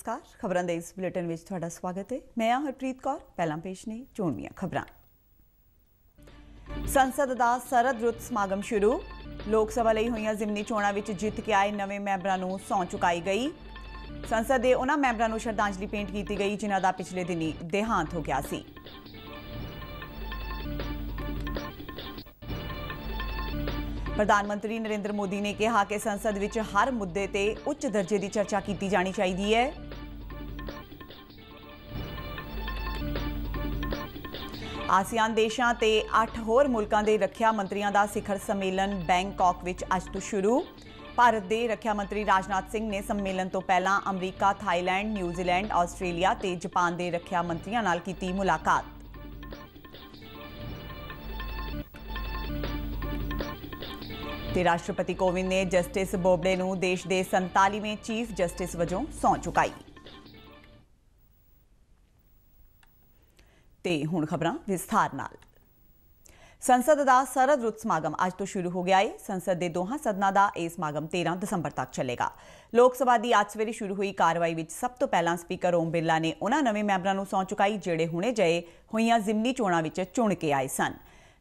ਨਮਸਕਾਰ। ਖਬਰਾਂ ਦੇ ਇਸ ਬੁਲੇਟਿਨ ਵਿੱਚ ਤੁਹਾਡਾ ਸਵਾਗਤ ਹੈ। ਮੈਂ ਹਾਂ ਹਰਪ੍ਰੀਤ ਕੌਰ। ਪਹਿਲਾਂ ਪੇਸ਼ ਨੇ ਚੋਣਵੀਆਂ ਖਬਰਾਂ। ਸੰਸਦ ਦਾ ਸਰਦ ਰੁੱਤ ਸਮਾਗਮ ਸ਼ੁਰੂ। ਲੋਕ ਸਭਾ ਲਈ ਹੋਈਆਂ ਜ਼ਿਮਨੀ ਚੋਣਾਂ ਵਿੱਚ ਜਿੱਤ ਕੇ ਆਏ ਨਵੇਂ ਮੈਂਬਰਾਂ ਨੂੰ ਸਹੁੰ ਚੁਕਾਈ ਗਈ। ਸੰਸਦ ਦੇ ਉਹਨਾਂ ਮੈਂਬਰਾਂ ਨੂੰ ਸ਼ਰਧਾਂਜਲੀ ਭੇਂਟ ਕੀਤੀ ਗਈ, ਜਿਨ੍ਹਾਂ ਦਾ ਪਿਛਲੇ ਦਿਨੀ ਦੇਹਾਂਤ ਹੋ ਗਿਆ ਸੀ। ਪ੍ਰਧਾਨ ਮੰਤਰੀ ਨਰਿੰਦਰ ਮੋਦੀ ਨੇ ਕਿਹਾ ਕਿ ਸੰਸਦ ਵਿੱਚ ਹਰ ਮੁੱਦੇ ਤੇ ਉੱਚ ਦਰਜੇ ਦੀ ਚਰਚਾ ਕੀਤੀ ਜਾਣੀ ਚਾਹੀਦੀ ਹੈ। ਆਸੀਆਨ ਦੇਸ਼ਾਂ ਤੇ 8 ਹੋਰ ਮੁਲਕਾਂ ਦੇ ਰੱਖਿਆ ਮੰਤਰੀਆਂ ਦਾ ਸਿਖਰ ਸੰਮੇਲਨ ਬੈਂਕਾਕ ਵਿੱਚ ਅੱਜ ਤੋਂ ਸ਼ੁਰੂ। ਭਾਰਤ ਦੇ ਰੱਖਿਆ ਮੰਤਰੀ ਰਾਜਨਾਥ ਸਿੰਘ ਨੇ ਸੰਮੇਲਨ ਤੋਂ ਪਹਿਲਾਂ America, Thailand, New Zealand, Australia ਤੇ ਜਾਪਾਨ ਦੇ ਰੱਖਿਆ ਮੰਤਰੀਆਂ ਨਾਲ ਕੀਤੀ ਮੁਲਾਕਾਤ। ਤੇ ਰਾਸ਼ਟਰਪਤੀ ਕੋਵਿੰਦ ਨੇ ਜਸਟਿਸ ਬੋਬਡੇ ਨੂੰ ਦੇਸ਼ ਦੇ 47ਵੇਂ ਚੀਫ ਜਸਟਿਸ ਵਜੋਂ ਸਹੁੰ ਚੁਕਾਈ। ਤੇ ਹੁਣ ਖਬਰਾਂ ਵਿਸਥਾਰ ਨਾਲ। ਸੰਸਦ ਦਾ ਸਰਦ ਰੁੱਤ ਸਮਾਗਮ ਅੱਜ ਤੋਂ ਸ਼ੁਰੂ ਹੋ ਗਿਆ ਹੈ ਸੰਸਦ ਦੇ ਦੋਹਾਂ ਸਦਨਾਂ ਦਾ ਇਹ ਸਮਾਗਮ 13 ਦਸੰਬਰ ਤੱਕ ਚੱਲੇਗਾ। ਲੋਕ ਸਭਾ ਦੀ ਅੱਜ ਸਵੇਰੇ ਸ਼ੁਰੂ ਹੋਈ ਕਾਰਵਾਈ ਵਿੱਚ ਸਭ ਤੋਂ ਪਹਿਲਾਂ ਸਪੀਕਰ ਓਮ ਬਿਰਲਾ ਨੇ ਉਹਨਾਂ ਨਵੇਂ ਮੈਂਬਰਾਂ ਨੂੰ ਸਹੁੰ ਚੁਕਾਈ, ਜਿਹੜੇ ਹੁਣੇ ਜਏ ਹੋਈਆਂ ਜ਼ਿਮਨੀ ਚੋਣਾਂ ਵਿੱਚ ਚੁਣ ਕੇ ਆਏ ਸਨ।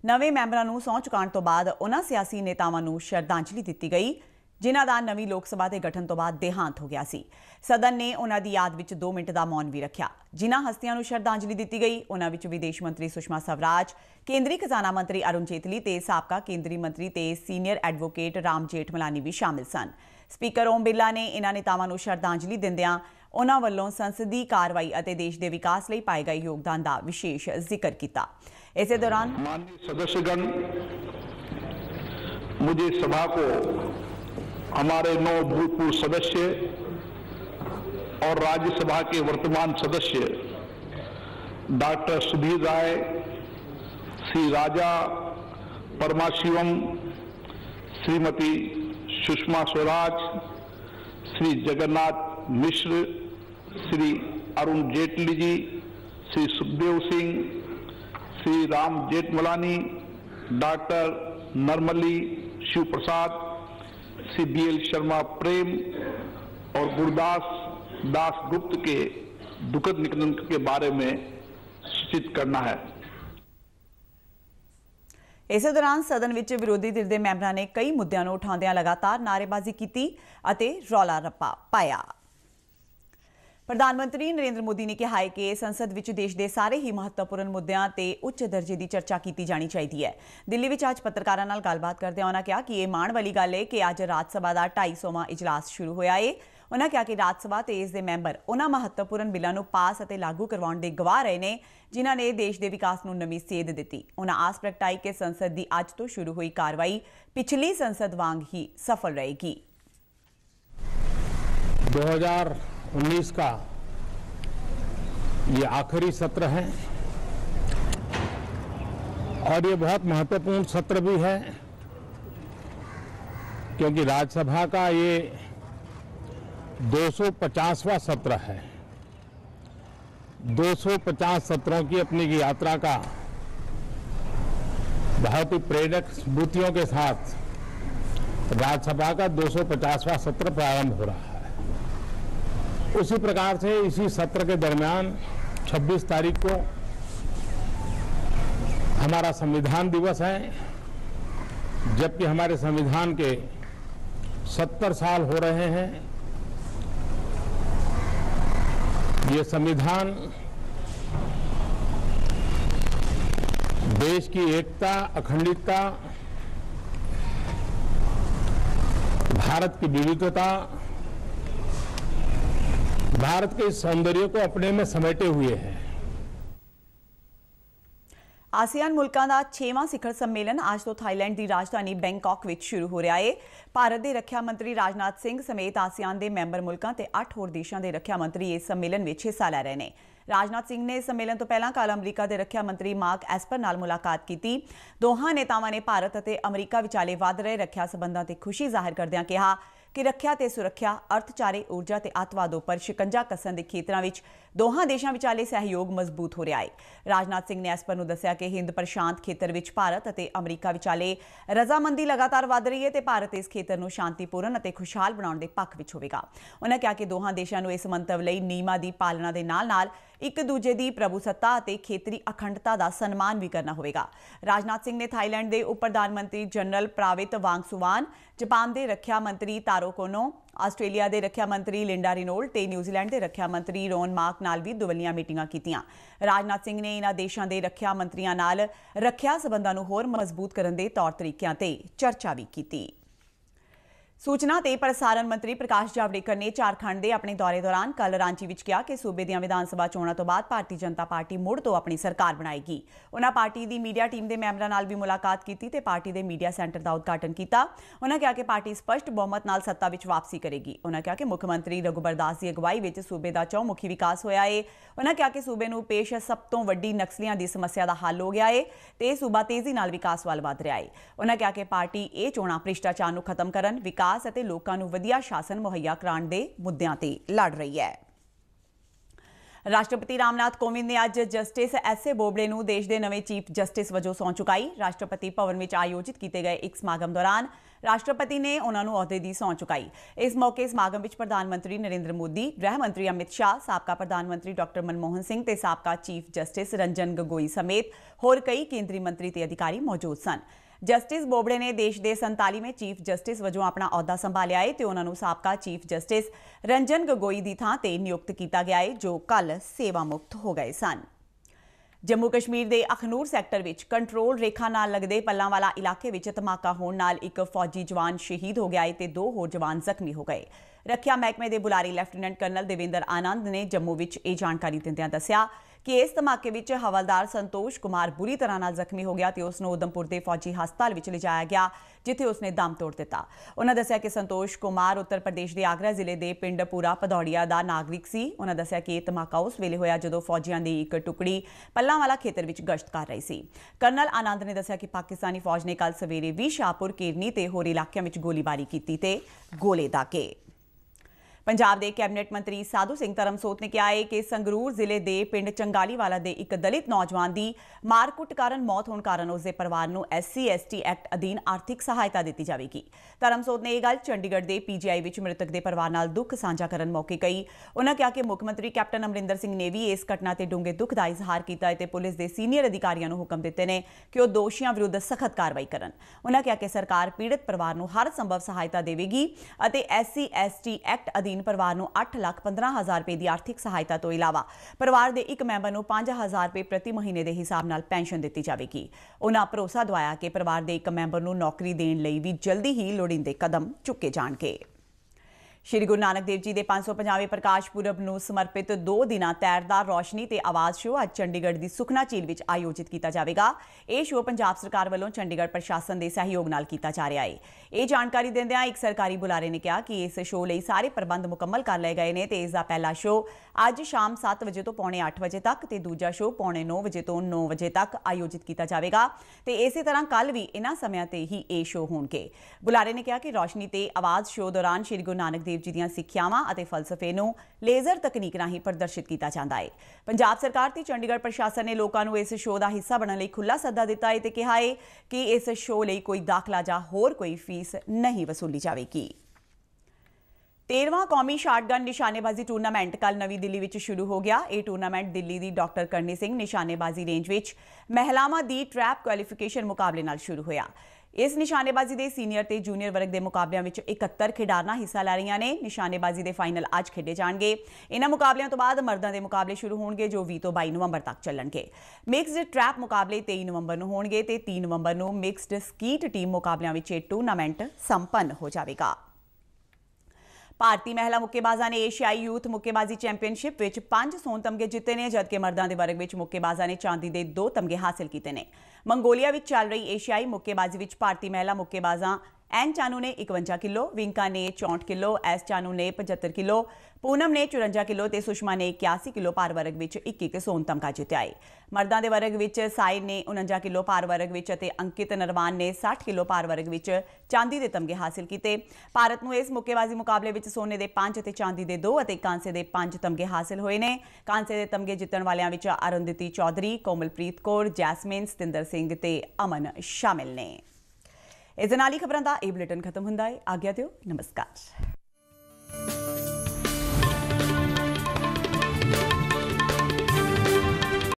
ਨਵੇਂ ਮੈਂਬਰਾਂ ਨੂੰ ਸਹੁੰ ਚੁਕਾਉਣ ਤੋਂ ਬਾਅਦ ਉਹਨਾਂ ਸਿਆਸੀ ਨੇਤਾਵਾਂ ਨੂੰ ਸ਼ਰਧਾਂਜਲੀ ਦਿੱਤੀ ਗਈ। ਜਿਨ੍ਹਾਂ ਦਾ ਨਵੀਂ ਲੋਕ ਸਭਾ ਦੇ ਗਠਨ ਤੋਂ ਬਾਅਦ ਦੇਹਾਂਤ ਹੋ ਗਿਆ ਸੀ ਸਦਨ ਨੇ ਉਹਨਾਂ ਦੀ ਯਾਦ ਵਿੱਚ 2 ਮਿੰਟ ਦਾ ਮੌਨ ਵੀ ਰੱਖਿਆ ਜਿਨ੍ਹਾਂ ਹਸਤੀਆਂ ਨੂੰ ਸ਼ਰਧਾਂਜਲੀ ਦਿੱਤੀ ਗਈ ਉਹਨਾਂ ਵਿੱਚ ਵਿਦੇਸ਼ ਮੰਤਰੀ ਸੁਸ਼ਮਾ ਸਵਰਾਜ ਕੇਂਦਰੀ ਖਜ਼ਾਨਾ ਮੰਤਰੀ ਅਰੁਣ ਜੇਤਲੀ ਤੇ ਸਾਬਕਾ ਕੇਂਦਰੀ ਮੰਤਰੀ ਤੇ ਸੀਨੀਅਰ ਐਡਵੋਕੇਟ ਰਾਮ ਜੇਠਮਲਾਨੀ ਵੀ ਸ਼ਾਮਿਲ ਸਨ ਸਪੀਕਰ ਓਮ ਬਿਰਲਾ ਨੇ ਇਹਨਾਂ ਨੇਤਾਵਾਂ ਨੂੰ ਸ਼ਰਧਾਂਜਲੀ ਦਿੰਦਿਆਂ ਉਹਨਾਂ ਵੱਲੋਂ ਸੰਸਦੀ ਕਾਰਵਾਈ ਅਤੇ ਦੇਸ਼ ਦੇ ਵਿਕਾਸ ਲਈ ਪਾਏ ਗਏ ਯੋਗਦਾਨ ਦਾ ਵਿਸ਼ੇਸ਼ ਜ਼ਿਕਰ ਕੀਤਾ ਇਸੇ ਦੌਰਾਨ माननीय सदस्यगण मुझे सभा को हमारे नौ भूतपूर्व सदस्य और राज्यसभा के वर्तमान सदस्य doctor Sudhir Rai, Shri Raja Paramasivam, Shrimati Sushma Swaraj, Shri Jagannath Mishra, Shri Arun Jaitley ji, Shri Sukhdev Singh, Shri Ram Jethmalani, doctor Narmali Shiv Prasad Shri B L Sharma Prem और गुरदास दास गुप्त के दुखद निधन के बारे में सूचित करना है ਇਸੇ ਦੌਰਾਨ ਸਦਨ ਵਿੱਚ ਵਿਰੋਧੀ ਧਿਰ ਦੇ ਮੈਂਬਰਾਂ ਨੇ ਕਈ ਮੁੱਦਿਆਂ ਨੂੰ ਉਠਾਉਂਦਿਆਂ ਲਗਾਤਾਰ ਨਾਅਰੇਬਾਜ਼ੀ ਕੀਤੀ ਅਤੇ ਰੌਲਾ ਰੱਪਾ ਪਾਇਆ ਪ੍ਰਧਾਨ ਮੰਤਰੀ ਨਰਿੰਦਰ ਮੋਦੀ ਨੇ ਕਿਹਾ ਹੈ ਕਿ ਸੰਸਦ ਵਿੱਚ ਦੇਸ਼ ਦੇ ਸਾਰੇ ਹੀ ਮਹੱਤਵਪੂਰਨ ਮੁੱਦਿਆਂ ਤੇ ਉੱਚ ਦਰਜੇ ਦੀ ਚਰਚਾ ਕੀਤੀ ਜਾਣੀ ਚਾਹੀਦੀ ਹੈ ਦਿੱਲੀ ਵਿੱਚ ਅੱਜ ਪੱਤਰਕਾਰਾਂ ਨਾਲ ਗੱਲਬਾਤ ਕਰਦਿਆਂ ਉਹਨਾਂ ਕਿਹਾ ਕਿ ਇਹ ਮਾਣ ਵਾਲੀ ਗੱਲ ਹੈ ਕਿ ਅੱਜ ਰਾਜ ਸਭਾ ਦਾ 250ਵਾਂ ਇਜਲਾਸ ਸ਼ੁਰੂ ਹੋਇਆ ਹੈ ਉਹਨਾਂ ਕਿਹਾ ਕਿ ਰਾਜ ਸਭਾ ਤੇ ਇਸ ਦੇ ਮੈਂਬਰ ਉਹਨਾਂ ਮਹੱਤਵਪੂਰਨ ਬਿੱਲਾਂ ਨੂੰ ਪਾਸ ਅਤੇ ਲਾਗੂ ਕਰਵਾਉਣ ਦੇ ਗਵਾਹ ਰਹੇ ਨੇ ਜਿਨ੍ਹਾਂ ਨੇ ਦੇਸ਼ ਦੇ ਵਿਕਾਸ ਨੂੰ ਨਵੀਂ ਸੇਧ ਦਿੱਤੀ ਉਹਨਾਂ ਆਸ ਪ੍ਰਗਟਾਈ ਕਿ ਸੰਸਦ ਦੀ ਅੱਜ ਤੋਂ ਸ਼ੁਰੂ ਹੋਈ ਕਾਰਵਾਈ ਪਿਛਲੀ ਸੰਸਦ ਵਾਂਗ ਹੀ ਸਫਲ ਰਹੇਗੀ 2019 का ये आखिरी सत्र है। और ये बहुत महत्वपूर्ण सत्र भी है, क्योंकि राज्यसभा का ये 250वां सत्र है। 250 सत्रों की अपनी की यात्रा का बहुत ही प्रेरक स्मृतियों के साथ राज्यसभा का 250वां सत्र प्रारंभ हो रहा है। उसी प्रकार से इसी सत्र के दरमियान 26 तारीख को हमारा संविधान दिवस है, जबकि हमारे संविधान के 70 साल हो रहे हैं। ये संविधान देश की एकता, अखंडितता, भारत की विविधता भारत के सौंदर्य को अपने में समेटे हुए हैं ਆਸੀਆਨ ਮੁਲਕਾਂ ਦਾ 6ਵਾਂ ਸਿਖਰ ਸੰਮੇਲਨ ਅੱਜ ਤੋਂ ਥਾਈਲੈਂਡ ਦੀ ਰਾਜਧਾਨੀ ਬੈਂਕਾਕ ਵਿੱਚ ਸ਼ੁਰੂ ਹੋ ਰਿਹਾ ਹੈ ਭਾਰਤ ਦੇ ਰੱਖਿਆ ਮੰਤਰੀ ਰਾਜਨਾਥ ਸਿੰਘ ਸਮੇਤ ਆਸੀਆਨ ਦੇ ਮੈਂਬਰ ਮੁਲਕਾਂ ਤੇ 8 ਹੋਰ ਦੇਸ਼ਾਂ ਦੇ ਰੱਖਿਆ ਮੰਤਰੀ ਇਸ ਸੰਮੇਲਨ ਵਿੱਚ ਹਿੱਸਾ ਲੈ ਰਹੇ ਨੇ ਰਾਜਨਾਥ ਸਿੰਘ ਨੇ ਇਸ ਸੰਮੇਲਨ ਤੋਂ ਪਹਿਲਾਂ ਕੱਲ੍ਹ ਅਮਰੀਕਾ ਦੇ ਰੱਖਿਆ ਮੰਤਰੀ ਮਾਰਕ ਐਸਪਰ ਨਾਲ ਮੁਲਾਕਾਤ ਕੀਤੀ ਦੋਹਾਂ ਨੇਤਾਵਾਂ ਨੇ ਭਾਰਤ ਅਤੇ ਅਮਰੀਕਾ ਵਿਚਾਲੇ ਵਧ ਰਹੇ ਰੱਖਿਆ ਸਬੰਧਾਂ ਤੇ ਖੁਸ਼ੀ ਜ਼ਾਹਿਰ ਕਰਦਿਆਂ ਕਿਹਾ ਕਿ ਰੱਖਿਆ ਤੇ ਸੁਰੱਖਿਆ ਅਰਥਚਾਰੇ ਊਰਜਾ ਤੇ ਅੱਤਵਾਦ ਉੱਪਰ ਸ਼ਿਕੰਜਾ ਕੱਸਣ ਦੇ ਖੇਤਰਾਂ ਵਿੱਚ ਦੋਹਾਂ ਦੇਸ਼ਾਂ ਵਿਚਾਲੇ ਸਹਿਯੋਗ ਮਜ਼ਬੂਤ ਹੋ ਰਿਹਾ ਹੈ। ਰਾਜਨਾਥ ਸਿੰਘ ਨੇ ਐਸਪਰ ਨੂੰ ਦੱਸਿਆ ਕਿ ਹਿੰਦ ਪ੍ਰਸ਼ਾਂਤ ਖੇਤਰ ਵਿੱਚ ਭਾਰਤ ਅਤੇ ਅਮਰੀਕਾ ਵਿਚਾਲੇ ਰਜ਼ਾਮੰਦੀ ਲਗਾਤਾਰ ਵਧ ਰਹੀ ਹੈ ਤੇ ਭਾਰਤ ਇਸ ਖੇਤਰ ਨੂੰ ਸ਼ਾਂਤੀਪੂਰਨ ਅਤੇ ਖੁਸ਼ਹਾਲ ਬਣਾਉਣ ਦੇ ਪੱਖ ਵਿੱਚ ਹੋਵੇਗਾ। ਉਹਨਾਂ ਕਿਹਾ ਕਿ ਦੋਹਾਂ ਦੇਸ਼ਾਂ ਨੂੰ ਇਸ ਮੰਤਵ ਲਈ ਨੀਮਾ ਦੀ ਪਾਲਣਾ ਦੇ ਨਾਲ-ਨਾਲ ਇੱਕ ਦੂਜੇ ਦੀ ਪ੍ਰਭੂਸੱਤਾ ਅਤੇ ਖੇਤਰੀ ਅਖੰਡਤਾ ਦਾ ਸਨਮਾਨ ਵੀ ਕਰਨਾ ਹੋਵੇਗਾ। ਰਾਜਨਾਥ ਸਿੰਘ ਨੇ ਥਾਈਲੈਂਡ ਦੇ ਉਪ ਪ੍ਰਧਾਨ ਮੰਤਰੀ ਜਨਰਲ ਪ੍ਰਾਵਿਤ ਵਾਂਗਸੁਵਾਨ, ਜਾਪਾਨ ਦੇ ਰੱਖਿਆ ਮੰਤਰੀ ਤਾਰੋ ਕੋਨੋ ਆਸਟ੍ਰੇਲੀਆ ਦੇ ਰੱਖਿਆ ਮੰਤਰੀ ਲਿੰਡਾ ਰਿਨੋਲ ਤੇ ਨਿਊਜ਼ੀਲੈਂਡ ਦੇ ਰੱਖਿਆ ਮੰਤਰੀ ਰੋਨ ਮਾਰਕ ਨਾਲ ਵੀ ਦੁਵੱਲੀਆਂ ਮੀਟਿੰਗਾਂ ਕੀਤੀਆਂ। ਰਾਜਨਾਥ ਸਿੰਘ ਨੇ ਇਹਨਾਂ ਦੇਸ਼ਾਂ ਦੇ ਰੱਖਿਆ ਮੰਤਰੀਆਂ ਨਾਲ ਰੱਖਿਆ ਸਬੰਧਾਂ ਨੂੰ ਹੋਰ ਮਜ਼ਬੂਤ ਕਰਨ ਦੇ ਤੌਰ ਤਰੀਕਿਆਂ ਤੇ ਚਰਚਾ ਵੀ ਕੀਤੀ। ਸੂਚਨਾ ਤੇ ਪ੍ਰਸਾਰਣ ਮੰਤਰੀ ਪ੍ਰਕਾਸ਼ ਜਾਵੜੇਕਰ ਨੇ ਝਾਰਖੰਡ ਦੇ ਆਪਣੇ ਦੌਰੇ ਦੌਰਾਨ ਕੱਲ ਰਾਂਚੀ ਵਿੱਚ ਕਿਹਾ ਕਿ ਸੂਬੇ ਦੀਆਂ ਵਿਧਾਨ ਸਭਾ ਚੋਣਾਂ ਤੋਂ ਬਾਅਦ ਭਾਰਤੀ ਜਨਤਾ ਪਾਰਟੀ ਮੁੜ ਤੋਂ ਆਪਣੀ ਸਰਕਾਰ ਬਣਾਏਗੀ। ਉਹਨਾਂ ਪਾਰਟੀ ਦੀ ਮੀਡੀਆ ਟੀਮ ਦੇ ਮੈਂਬਰਾਂ ਨਾਲ ਵੀ ਮੁਲਾਕਾਤ ਕੀਤੀ ਤੇ ਪਾਰਟੀ ਦੇ ਮੀਡੀਆ ਸੈਂਟਰ ਦਾ ਉਦਘਾਟਨ ਕੀਤਾ। ਉਹਨਾਂ ਕਿਹਾ ਕਿ ਪਾਰਟੀ ਸਪਸ਼ਟ ਬਹੁਮਤ ਨਾਲ ਸੱਤਾ ਵਿੱਚ ਵਾਪਸੀ ਕਰੇਗੀ। ਉਹਨਾਂ ਕਿਹਾ ਕਿ ਮੁੱਖ ਮੰਤਰੀ ਰਘੁਬਰ ਦਾਸ ਦੀ ਅਗਵਾਈ ਵਿੱਚ ਸੂਬੇ ਦਾ ਚੌਮੁਖੀ ਵਿਕਾਸ ਹੋਇਆ ਏ। ਉਹਨਾਂ ਕਿਹਾ ਕਿ ਸੂਬੇ ਨੂੰ ਪੇਸ਼ ਸਭ ਤੋਂ ਵੱਡੀ ਨਕਸਲੀਆਂ ਦੀ ਸਮੱਸਿਆ ਦਾ ਹੱਲ ਹੋ ਗਿਆ ਏ ਤੇ ਸੂਬਾ ਤੇਜ਼ੀ ਨਾਲ ਵਿਕਾਸ ਵੱਲ ਵਧ ਰਿਹਾ ਏ। ਉਹਨਾਂ ਕਿਹਾ ਕਿ ਪਾਰਟੀ ਇਹ ਚੋਣਾਂ ਭ੍ਰਿਸ਼ਟਾਚਾਰ ਨੂੰ ਖਤਮ ਕਰਨ, ਵਿਕਾਸ ਅਤੇ ਲੋਕਾਂ ਨੂੰ ਵਧੀਆ ਸ਼ਾਸਨ ਮੁਹੱਈਆ ਕਰਾਉਣ ਦੇ ਮੁੱਦਿਆਂ ਤੇ ਲੜ ਰਹੀ ਹੈ। ਰਾਸ਼ਟਰਪਤੀ ਰਾਮਨਾਥ ਕੋਵਿੰਦ ਨੇ ਅੱਜ ਜਸਟਿਸ ਐਸਏ ਬੋਬੜੇ ਨੂੰ ਦੇਸ਼ ਦੇ ਨਵੇਂ ਚੀਫ ਜਸਟਿਸ ਵਜੋਂ ਸਹੁੰ ਚੁਕਾਈ। ਰਾਸ਼ਟਰਪਤੀ ਭਵਨ ਵਿੱਚ ਆਯੋਜਿਤ ਕੀਤੇ ਗਏ ਇੱਕ ਸਮਾਗਮ ਦੌਰਾਨ ਰਾਸ਼ਟਰਪਤੀ ਨੇ ਉਹਨਾਂ ਨੂੰ ਅਹੁਦੇ ਦੀ ਸਹੁੰ ਚੁਕਾਈ। ਇਸ ਮੌਕੇ ਸਮਾਗਮ ਵਿੱਚ ਪ੍ਰਧਾਨ ਮੰਤਰੀ ਨਰਿੰਦਰ ਮੋਦੀ, ਗ੍ਰਹਿ ਮੰਤਰੀ ਅਮਿਤ ਸ਼ਾਹ, ਸਾਬਕਾ ਪ੍ਰਧਾਨ ਮੰਤਰੀ ਡਾਕਟਰ ਮਨਮੋਹਨ ਸਿੰਘ ਤੇ ਸਾਬਕਾ ਚੀਫ ਜਸਟਿਸ ਰੰਜਨ ਗਗੋਈ ਸਮੇਤ ਹੋਰ ਕਈ ਕੇਂਦਰੀ ਮੰਤਰੀ ਤੇ ਅਧਿਕਾਰੀ ਮੌਜੂਦ ਸਨ। ਜਸਟਿਸ ਬੋਬੜੇ ਨੇ ਦੇਸ਼ ਦੇ 47ਵੇਂ ਚੀਫ ਜਸਟਿਸ ਵਜੋਂ ਆਪਣਾ ਅਹੁਦਾ ਸੰਭਾਲਿਆ ਹੈ ਤੇ ਉਹਨਾਂ ਨੂੰ ਸਾਬਕਾ ਚੀਫ ਜਸਟਿਸ ਰੰਜਨ ਗਗੋਈ ਦੀ ਥਾਂ ਤੇ ਨਿਯੁਕਤ ਕੀਤਾ ਗਿਆ ਹੈ ਜੋ ਕੱਲ ਸੇਵਾ ਮੁਕਤ ਹੋ ਗਏ ਸਨ। ਜੰਮੂ ਕਸ਼ਮੀਰ ਦੇ ਅਖਨੂਰ ਸੈਕਟਰ ਵਿੱਚ ਕੰਟਰੋਲ ਰੇਖਾ ਨਾਲ ਲੱਗਦੇ ਪੱਲਾਂਵਾਲਾ ਇਲਾਕੇ ਵਿੱਚ ਧਮਾਕਾ ਹੋਣ ਨਾਲ ਇੱਕ ਫੌਜੀ ਜਵਾਨ ਸ਼ਹੀਦ ਹੋ ਗਿਆ ਹੈ ਤੇ ਦੋ ਹੋਰ ਜਵਾਨ ਜ਼ਖਮੀ ਹੋ ਗਏ। ਰੱਖਿਆ ਮਹਿਕਮੇ ਦੇ ਬੁਲਾਰੇ ਲੈਫਟੀਨੈਂਟ ਕਰਨਲ ਦੇਵਿੰਦਰ ਆਨੰਦ ਨੇ ਜੰਮੂ ਵਿੱਚ ਇਹ ਜਾਣਕਾਰੀ ਦਿੰਦਿਆਂ ਦੱਸਿਆ ਕਿ ਇਸ ਧਮਾਕੇ ਵਿੱਚ ਹਵਲਦਾਰ ਸੰਤੋਸ਼ ਕੁਮਾਰ ਬੁਰੀ ਤਰ੍ਹਾਂ ਨਾਲ ਜ਼ਖਮੀ ਹੋ ਗਿਆ ਤੇ ਉਸ ਨੂੰ ਉਦਮਪੁਰ ਦੇ ਫੌਜੀ ਹਸਪਤਾਲ ਵਿੱਚ ਲਿਜਾਇਆ ਗਿਆ, ਜਿੱਥੇ ਉਸਨੇ ਦਮ ਤੋੜ ਦਿੱਤਾ। ਉਹਨਾਂ ਦੱਸਿਆ ਕਿ ਸੰਤੋਸ਼ ਕੁਮਾਰ ਉੱਤਰ ਪ੍ਰਦੇਸ਼ ਦੇ ਆਗਰਾ ਜ਼ਿਲ੍ਹੇ ਦੇ ਪਿੰਡ ਪੂਰਾ ਪਧੌੜੀਆ ਦਾ ਨਾਗਰਿਕ ਸੀ। ਉਹਨਾਂ ਦੱਸਿਆ ਕਿ ਇਹ ਧਮਾਕਾ ਉਸ ਵੇਲੇ ਹੋਇਆ ਜਦੋਂ ਫੌਜੀਆਂ ਦੀ ਇੱਕ ਟੁਕੜੀ ਪੱਲਾਂਵਾਲਾ ਖੇਤਰ ਵਿੱਚ ਗਸ਼ਤ ਕਰ ਰਹੀ ਸੀ। ਕਰਨਲ ਆਨੰਦ ਨੇ ਦੱਸਿਆ ਕਿ ਪਾਕਿਸਤਾਨੀ ਫੌਜ ਨੇ ਕੱਲ ਸਵੇਰੇ ਵੀ ਸ਼ਾਹਪੁਰ, ਕੇਰਨੀ ਤੇ ਹੋਰ ਇਲਾਕਿਆਂ ਵਿੱਚ ਗੋਲੀਬਾਰੀ ਕੀਤੀ ਤੇ ਗੋਲੇ ਦਾਗੇ। ਪੰਜਾਬ ਦੇ ਕੈਬਨਿਟ ਮੰਤਰੀ ਸਾਧੂ ਸਿੰਘ ਧਰਮਸੋਤ ਨੇ ਕਿਹਾ ਹੈ ਕਿ ਸੰਗਰੂਰ ਜ਼ਿਲ੍ਹੇ ਦੇ ਪਿੰਡ ਚੰਗਾਲੀਵਾਲਾ ਦੇ ਇੱਕ ਦਲਿਤ ਨੌਜਵਾਨ ਦੀ ਮਾਰਕੁੱਟ ਕਾਰਨ ਮੌਤ ਹੋਣ ਕਾਰਨ ਉਸ ਦੇ ਪਰਿਵਾਰ ਨੂੰ ਐਸਸੀ, ਐਸਟੀ ਐਕਟ ਅਧੀਨ ਆਰਥਿਕ ਸਹਾਇਤਾ ਦਿੱਤੀ ਜਾਵੇਗੀ। ਧਰਮਸੋਤ ਨੇ ਇਹ ਗੱਲ ਚੰਡੀਗੜ੍ਹ ਦੇ ਪੀਜੀਆਈ ਵਿੱਚ ਮ੍ਰਿਤਕ ਦੇ ਪਰਿਵਾਰ ਨਾਲ ਦੁੱਖ ਸਾਂਝਾ ਕਰਨ ਮੌਕੇ ਕਹੀ। ਉਹਨਾਂ ਕਿਹਾ ਕਿ ਮੁੱਖ ਮੰਤਰੀ ਕੈਪਟਨ ਅਮਰਿੰਦਰ ਸਿੰਘ ਨੇ ਵੀ ਇਸ ਘਟਨਾ ਤੇ ਡੂੰਘੇ ਦੁੱਖ ਦਾ ਇਜ਼ਹਾਰ ਕੀਤਾ ਹੈ ਤੇ ਪੁਲਿਸ ਦੇ ਸੀਨੀਅਰ ਅਧਿਕਾਰੀਆਂ ਨੂੰ ਹੁਕਮ ਦਿੱਤੇ ਨੇ ਕਿ ਉਹ ਦੋਸ਼ੀਆਂ ਵਿਰੁੱਧ ਸਖਤ ਕਾਰਵਾਈ ਕਰਨ। ਉਹਨਾਂ ਕਿਹਾ ਕਿ ਸਰਕਾਰ ਪੀੜਤ ਪਰਿਵਾਰ ਨੂੰ ਹਰ ਸੰਭਵ ਸਹਾਇਤਾ ਦੇਵੇਗੀ ਅਤੇ ਐਸਸੀ, ਐਸਟੀ ਐਕਟ ਅਧੀਨ ਪਰਿਵਾਰ ਨੂੰ 8 ਲੱਖ 15 ਹਜ਼ਾਰ ਰੁਪਏ ਦੀ ਆਰਥਿਕ ਸਹਾਇਤਾ ਤੋਂ ਇਲਾਵਾ ਪਰਿਵਾਰ ਦੇ ਇੱਕ ਮੈਂਬਰ ਨੂੰ 5000 ਰੁਪਏ ਪ੍ਰਤੀ ਮਹੀਨੇ ਦੇ ਹਿਸਾਬ ਨਾਲ ਪੈਨਸ਼ਨ ਦਿੱਤੀ ਜਾਵੇਗੀ। ਉਹਨਾਂ ਭਰੋਸਾ ਦਵਾਇਆ ਕਿ ਪਰਿਵਾਰ ਦੇ ਇੱਕ ਮੈਂਬਰ ਨੂੰ ਨੌਕਰੀ ਦੇਣ ਲਈ ਵੀ ਜਲਦੀ ਹੀ ਲੋੜੀਂਦੇ ਕਦਮ ਚੁੱਕੇ ਜਾਣਗੇ। ਸ਼੍ਰੀ ਗੁਰੂ ਨਾਨਕ ਦੇਵ ਜੀ ਦੇ 550ਵੇਂ ਪ੍ਰਕਾਸ਼ ਪੁਰਬ ਨੂੰ ਸਮਰਪਿਤ ਦੋ ਦਿਨਾਂ ਤੈਰਦਾਰ ਰੋਸ਼ਨੀ ਤੇ ਆਵਾਜ਼ ਸ਼ੋਅ ਅੱਜ ਚੰਡੀਗੜ੍ਹ ਦੀ ਸੁਖਨਾ ਝੀਲ ਵਿੱਚ ਆਯੋਜਿਤ ਕੀਤਾ ਜਾਵੇਗਾ। ਇਹ ਸ਼ੋਅ ਪੰਜਾਬ ਸਰਕਾਰ ਵੱਲੋਂ ਚੰਡੀਗੜ੍ਹ ਪ੍ਰਸ਼ਾਸਨ ਦੇ ਸਹਿਯੋਗ ਨਾਲ ਕੀਤਾ ਜਾ ਰਿਹਾ ਹੈ ਇਹ ਜਾਣਕਾਰੀ ਦਿੰਦਿਆਂ ਇੱਕ ਸਰਕਾਰੀ ਬੁਲਾਰੇ ਨੇ ਕਿਹਾ ਕਿ ਇਸ ਸ਼ੋਅ ਲਈ ਸਾਰੇ ਪ੍ਰਬੰਧ ਮੁਕੰਮਲ ਕਰ ਲਏ ਗਏ ਨੇ ਤੇ ਇਸ ਦਾ ਪਹਿਲਾ ਸ਼ੋਅ ਅੱਜ ਸ਼ਾਮ 7 ਵਜੇ ਤੋਂ ਪੌਣੇ 8 ਵਜੇ ਤੱਕ ਤੇ ਦੂਜਾ ਸ਼ੋਅ ਪੌਣੇ 9 ਵਜੇ ਤੋਂ 9 ਵਜੇ ਤੱਕ ਆਯੋਜਿਤ ਕੀਤਾ ਜਾਵੇਗਾ। ਤੇ ਇਸੇ ਤਰ੍ਹਾਂ ਕੱਲ ਵੀ ਇਹਨਾਂ ਸਮਿਆਂ ਤੇ ਹੀ ਇਹ ਸ਼ੋਅ ਹੋਣਗੇ। ਬੁਲਾਰੇ ਨੇ ਕਿਹਾ ਕਿ ਰੋਸ਼ਨੀ ਤੇ ਆਵਾਜ਼ ਸ਼ੋਅ ਦੌਰਾਨ ਸ਼੍ਰੀ ਗੁਰੂ ਨਾਨਕ ਦੇਵ ਜੀ ਦੀਆਂ ਸਿੱਖਿਆਵਾਂ ਅਤੇ ਫਲਸਫੇ ਨੂੰ ਲੇਜ਼ਰ ਤਕਨੀਕ ਰਾਹੀਂ ਪ੍ਰਦਰਸ਼ਿਤ ਕੀਤਾ ਜਾਂਦਾ ਹੈ ਪੰਜਾਬ ਸਰਕਾਰ ਤੇ ਚੰਡੀਗੜ੍ਹ ਪ੍ਰਸ਼ਾਸਨ ਨੇ ਲੋਕਾਂ ਨੂੰ ਇਸ ਸ਼ੋਅ ਦਾ ਹਿੱਸਾ ਬਣਨ ਲਈ ਖੁੱਲਾ ਸੱਦਾ ਦਿੱਤਾ ਹੈ ਤੇ ਕਿਹਾ ਹੈ ਕਿ ਇਸ ਸ਼ੋਅ ਲਈ ਕੋਈ ਦਾਖਲਾ ਜਾਂ ਹੋਰ ਕੋਈ ਫੀਸ ਨਹੀਂ ਵਸੂਲੀ ਜਾਵੇਗੀ। 13ਵਾਂ ਕੌਮੀ ਸ਼ਾਟਗਨ ਨਿਸ਼ਾਨੇਬਾਜ਼ੀ ਟੂਰਨਾਮੈਂਟ ਕੱਲ ਨਵੀਂ ਦਿੱਲੀ ਵਿੱਚ ਸ਼ੁਰੂ ਹੋ ਗਿਆ। ਇਹ ਟੂਰਨਾਮੈਂਟ ਦਿੱਲੀ ਦੀ ਡਾਕਟਰ ਕਰਨੀ ਸਿੰਘ ਨਿਸ਼ਾਨੇਬਾਜ਼ੀ ਰੇਂਜ ਵਿੱਚ ਮਹਿਲਾਵਾਂ ਦੀ ਟਰੈਪ ਕੁਆਲੀਫਿਕੇਸ਼ਨ ਮੁਕਾਬਲੇ ਨਾਲ ਸ਼ੁਰੂ ਹੋਇਆ। ਇਸ ਨਿਸ਼ਾਨੇਬਾਜ਼ੀ ਦੇ ਸੀਨੀਅਰ ਤੇ ਜੂਨੀਅਰ ਵਰਗ ਦੇ ਮੁਕਾਬਲਿਆਂ ਵਿੱਚ 71 ਖਿਡਾਰਨਾਂ ਹਿੱਸਾ ਲੈ ਰਹੀਆਂ ਨੇ। ਨਿਸ਼ਾਨੇਬਾਜ਼ੀ ਦੇ ਫਾਈਨਲ ਅੱਜ ਖੇਡੇ ਜਾਣਗੇ। ਇਹਨਾਂ ਮੁਕਾਬਲਿਆਂ ਤੋਂ ਬਾਅਦ ਮਰਦਾਂ ਦੇ ਮੁਕਾਬਲੇ ਸ਼ੁਰੂ ਹੋਣਗੇ, ਜੋ 20 ਤੋਂ 22 ਨਵੰਬਰ ਤੱਕ ਚੱਲਣਗੇ। ਮਿਕਸਡ ਟਰੈਪ ਮੁਕਾਬਲੇ 23 ਨਵੰਬਰ ਨੂੰ ਹੋਣਗੇ ਤੇ 3 ਨਵੰਬਰ ਨੂੰ ਮਿਕਸਡ ਸਕੀਟ ਟੀਮ ਮੁਕਾਬਲਿਆਂ ਵਿੱਚ ਇਹ ਟੂਰਨਾਮੈਂਟ ਸੰਪੰਨ ਹੋ ਜਾਵੇਗਾ। ਭਾਰਤੀ ਮਹਿਲਾ ਮੁੱਕੇਬਾਜ਼ਾਂ ਨੇ ਏਸ਼ੀਆਈ ਯੂਥ ਮੁੱਕੇਬਾਜ਼ੀ ਚੈਂਪੀਅਨਸ਼ਿਪ ਵਿੱਚ 5 ਸੋਨ ਤਮਗੇ ਜਿੱਤੇ ਨੇ, ਜਦਕਿ ਮਰਦਾਂ ਦੇ ਵਰਗ ਵਿੱਚ ਮੁੱਕੇਬਾਜ਼ਾਂ ਨੇ ਚਾਂਦੀ ਦੇ 2 ਤਮਗੇ ਹਾਸਲ ਕੀਤੇ ਨੇ। ਮੰਗੋਲੀਆ ਵਿੱਚ ਚੱਲ ਰਹੀ ਏਸ਼ੀਆਈ ਮੁੱਕੇਬਾਜ਼ੀ ਵਿੱਚ ਭਾਰਤੀ ਮਹਿਲਾ ਮੁੱਕੇਬਾਜ਼ਾਂ ਐਨ ਚਾਨੂ ਨੇ 51 ਕਿਲੋ, ਵਿੰਕਾ ਨੇ 64 ਕਿਲੋ, ਐਸ ਚਾਨੂ ਨੇ 75 ਕਿਲੋ, ਪੂਨਮ ਨੇ 54 ਕਿਲੋ ਤੇ ਸੁਸ਼ਮਾ ਨੇ 81 ਕਿਲੋ ਭਾਰ ਵਰਗ ਵਿੱਚ ਇੱਕ ਇੱਕ ਸੋਨ ਤਮਗਾ ਜਿੱਤਿਆ ਹੈ ਮਰਦਾਂ ਦੇ ਵਰਗ ਵਿੱਚ ਸਾਈ ਨੇ 49 ਕਿਲੋ ਭਾਰ ਵਰਗ ਵਿੱਚ ਅਤੇ ਅੰਕਿਤ ਨਰਵਾਨ ਨੇ 60 ਕਿਲੋ ਭਾਰ ਵਰਗ ਵਿੱਚ ਚਾਂਦੀ ਦੇ ਤਮਗੇ ਹਾਸਿਲ ਕੀਤੇ। ਭਾਰਤ ਨੂੰ ਇਸ ਮੁੱਕੇਬਾਜ਼ੀ ਮੁਕਾਬਲੇ ਵਿੱਚ ਸੋਨੇ ਦੇ 5 ਅਤੇ ਚਾਂਦੀ ਦੇ 2 ਅਤੇ ਕਾਂਸੇ ਦੇ 5 ਤਮਗੇ ਹਾਸਲ ਹੋਏ ਨੇ। ਕਾਂਸੇ ਦੇ ਤਮਗੇ ਜਿੱਤਣ ਵਾਲਿਆਂ ਵਿੱਚ ਅਰੁੰਦਤੀ ਚੌਧਰੀ, ਕੋਮਲਪ੍ਰੀਤ ਕੌਰ, ਜੈਸਮਿਨ, ਸਤਿੰਦਰ ਸਿੰਘ ਤੇ ਅਮਨ ਸ਼ਾਮਿਲ ਨੇ। ਇਸ ਦੇ ਨਾਲ ਹੀ ਖਬਰਾਂ ਦਾ ਇਹ ਬੁਲੇਟਿਨ ਖਤਮ ਹੁੰਦਾ ਹੈ। ਆਗਿਆ ਦਿਓ। ਨਮਸਕਾਰ।